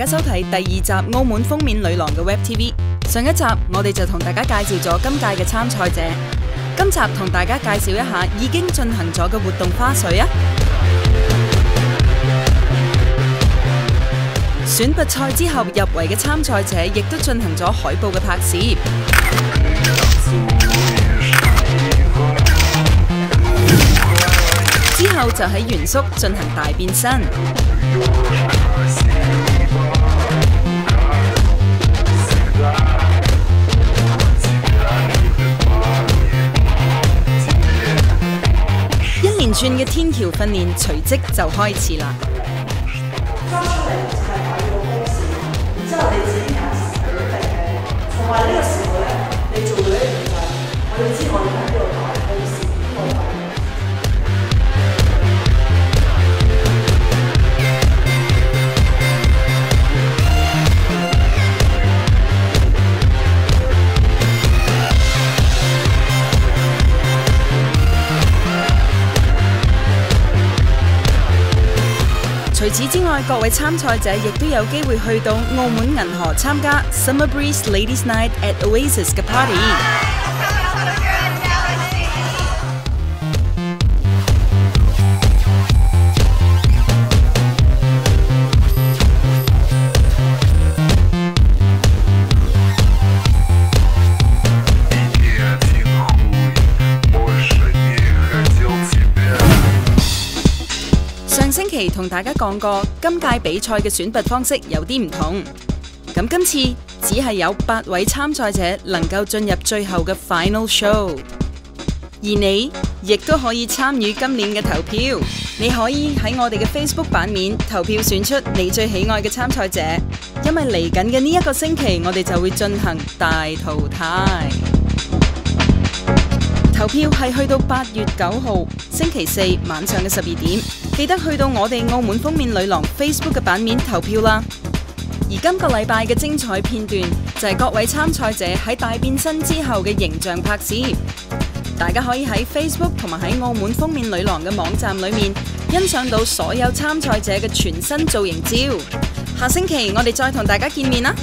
大家收睇第二集澳門封面女郎嘅 Web TV。上一集我哋就同大家介紹咗今屆嘅參賽者，今集同大家介紹一下已經進行咗嘅活動花絮啊！選拔賽之後入圍嘅參賽者，亦都進行咗海報嘅拍攝。之後就喺原宿進行大變身。連串嘅天桥训练随即就开始啦。此之外，各位參賽者亦都有機會去到澳門銀河參加 Summer Breeze Ladies Night at Oasis 嘅 party。同大家講過，今屆比賽嘅選拔方式有啲唔同。咁今次只係有八位參賽者能夠進入最後嘅 final show，而你亦都可以參與今年嘅投票。你可以喺我哋嘅 Facebook 版面投票選出你最喜愛嘅參賽者，因為嚟緊嘅呢一個星期，我哋就會進行大淘汰。投票係去到八月九號星期四晚上嘅十二點，記得去到我哋澳門封面女郎 Facebook 嘅版面投票啦。而今個禮拜嘅精彩片段就係各位參賽者喺大變身之後嘅形象拍攝，大家可以喺 Facebook 同埋喺澳門封面女郎嘅網站裏面欣賞到所有參賽者嘅全新造型照。下星期我哋再同大家見面啦！